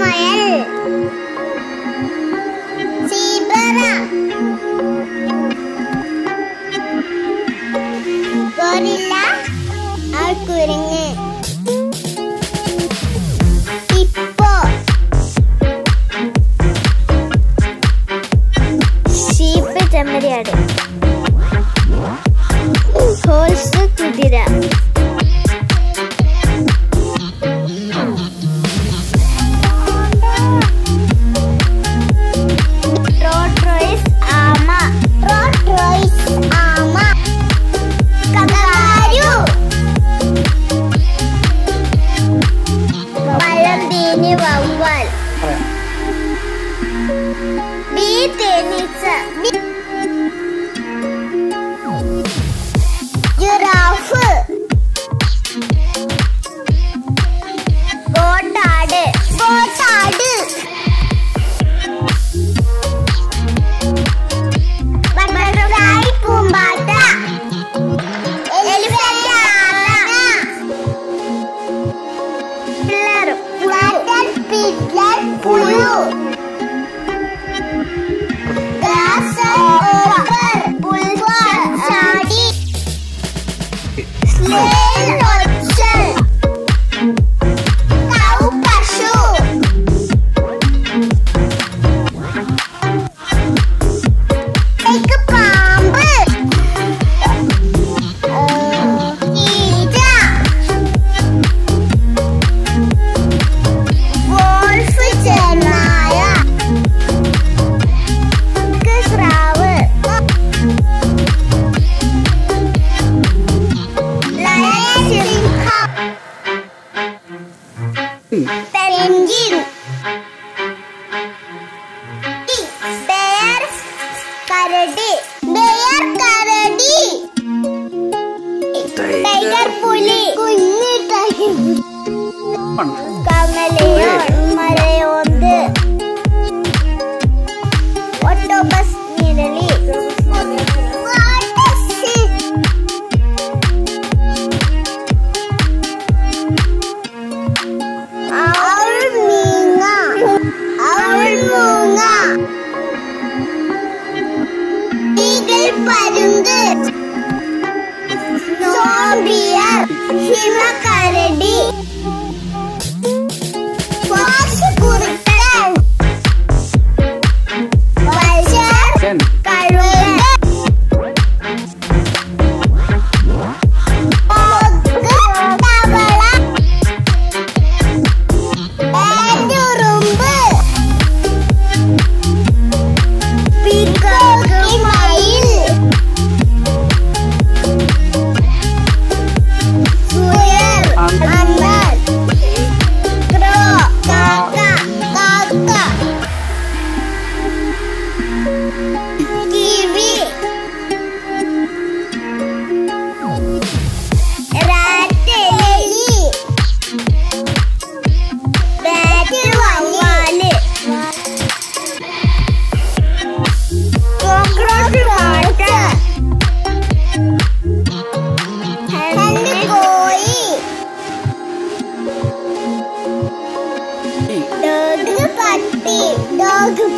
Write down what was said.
മയൽ. Zebra gorilla കുരങ്ങ വവ്വാൽ bee തേനീച്ച そ。ബെയർ കരടി. ബെയർ കരടി. ടൈഗർ പുലി. കുഞ്ഞു ടൈഗർ കമലയോ?